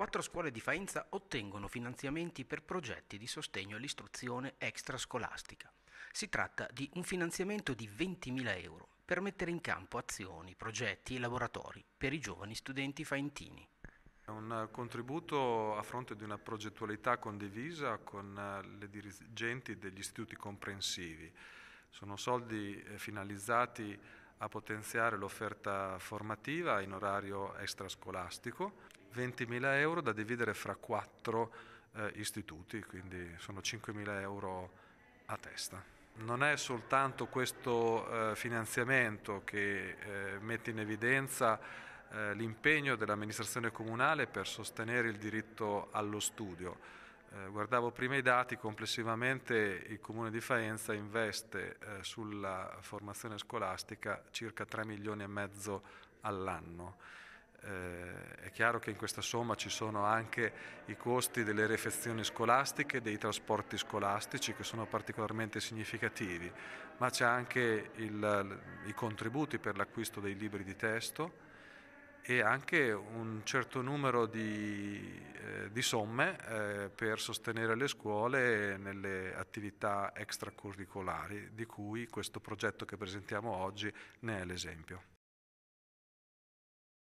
Quattro scuole di Faenza ottengono finanziamenti per progetti di sostegno all'istruzione extrascolastica. Si tratta di un finanziamento di 20.000 euro per mettere in campo azioni, progetti e laboratori per i giovani studenti faentini. Un contributo a fronte di una progettualità condivisa con eh, le dirigenti degli istituti comprensivi. Sono soldi eh, finalizzati a potenziare l'offerta formativa in orario extrascolastico 20.000 euro da dividere fra quattro eh, istituti, quindi sono 5.000 euro a testa. Non è soltanto questo eh, finanziamento che eh, mette in evidenza eh, l'impegno dell'amministrazione comunale per sostenere il diritto allo studio. Eh, guardavo prima i dati, complessivamente il Comune di Faenza investe eh, sulla formazione scolastica circa 3 milioni e mezzo all'anno. Eh, è chiaro che in questa somma ci sono anche i costi delle refezioni scolastiche, dei trasporti scolastici che sono particolarmente significativi, ma c'è anche il, i contributi per l'acquisto dei libri di testo e anche un certo numero di, eh, di somme eh, per sostenere le scuole nelle attività extracurricolari, di cui questo progetto che presentiamo oggi ne è l'esempio.